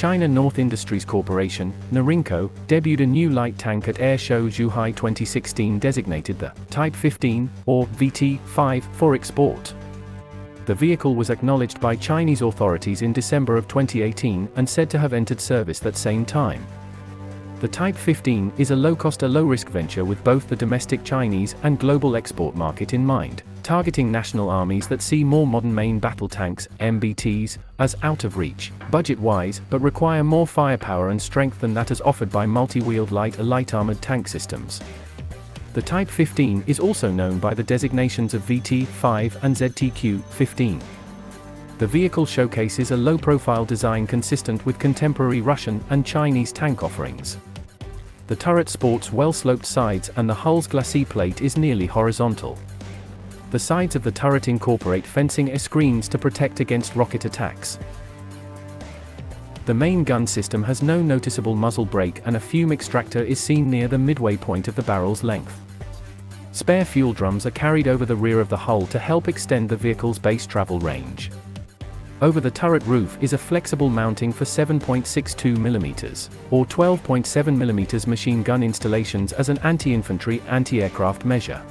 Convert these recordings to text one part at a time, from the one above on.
China North Industries Corporation, Norinco, debuted a new light tank at Air Show Zhuhai 2016 designated the Type 15, or VT-5, for export. The vehicle was acknowledged by Chinese authorities in December of 2018 and said to have entered service that same time. The Type 15 is a low-cost, a low-risk venture with both the domestic Chinese and global export market in mind, targeting national armies that see more modern main battle tanks, MBTs, as out of reach, budget-wise, but require more firepower and strength than that as offered by multi-wheeled light or light armored tank systems. The Type 15 is also known by the designations of VT-5 and ZTQ-15. The vehicle showcases a low-profile design consistent with contemporary Russian and Chinese tank offerings. The turret sports well-sloped sides and the hull's glacis plate is nearly horizontal. The sides of the turret incorporate fencing screens to protect against rocket attacks. The main gun system has no noticeable muzzle brake and a fume extractor is seen near the midway point of the barrel's length. Spare fuel drums are carried over the rear of the hull to help extend the vehicle's base travel range. Over the turret roof is a flexible mounting for 7.62mm, or 12.7mm machine gun installations as an anti-infantry, anti-aircraft measure.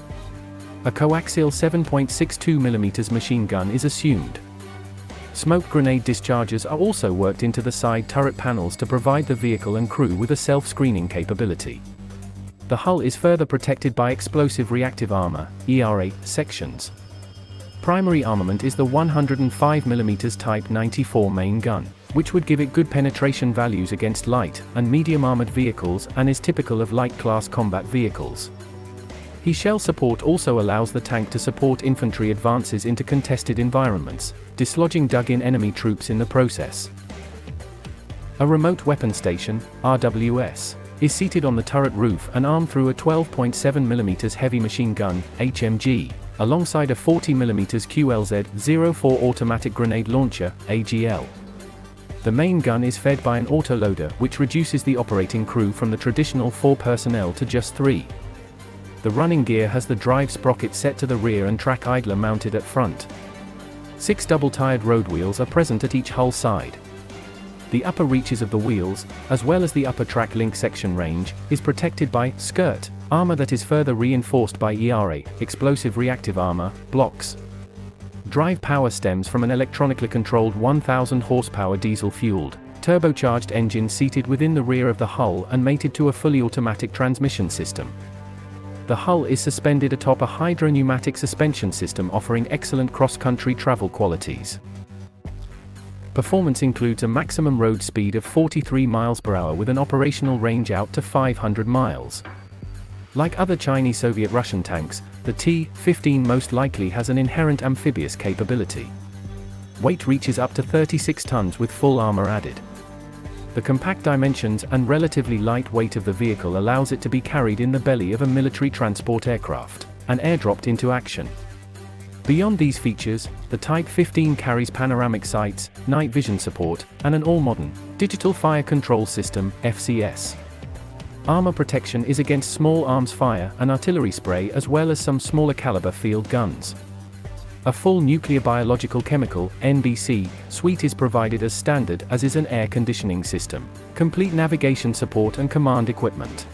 A coaxial 7.62mm machine gun is assumed. Smoke grenade dischargers are also worked into the side turret panels to provide the vehicle and crew with a self-screening capability. The hull is further protected by explosive reactive armor, ERA, sections. Primary armament is the 105mm Type 94 main gun, which would give it good penetration values against light and medium armored vehicles and is typical of light class combat vehicles. HE shell support also allows the tank to support infantry advances into contested environments, dislodging dug-in enemy troops in the process. A remote weapon station, RWS, is seated on the turret roof and armed through a 12.7mm heavy machine gun, HMG, alongside a 40mm QLZ-04 automatic grenade launcher, AGL. The main gun is fed by an autoloader which reduces the operating crew from the traditional 4 personnel to just 3. The running gear has the drive sprocket set to the rear and track idler mounted at front. Six double-tired road wheels are present at each hull side. The upper reaches of the wheels, as well as the upper track link section range, is protected by skirt armor that is further reinforced by ERA, explosive reactive armor, blocks. Drive power stems from an electronically controlled 1000 horsepower diesel-fueled, turbocharged engine seated within the rear of the hull and mated to a fully automatic transmission system. The hull is suspended atop a hydro-pneumatic suspension system offering excellent cross-country travel qualities. Performance includes a maximum road speed of 43 miles per hour with an operational range out to 500 miles. Like other Chinese Soviet Russian tanks, the T-15 most likely has an inherent amphibious capability. Weight reaches up to 36 tons with full armor added. The compact dimensions and relatively light weight of the vehicle allows it to be carried in the belly of a military transport aircraft, and airdropped into action. Beyond these features, the Type 15 carries panoramic sights, night vision support, and an all-modern, Digital Fire Control System, FCS. Armor protection is against small arms fire and artillery spray as well as some smaller caliber field guns. A full nuclear biological chemical, NBC, suite is provided as standard as is an air conditioning system, complete navigation support and command equipment.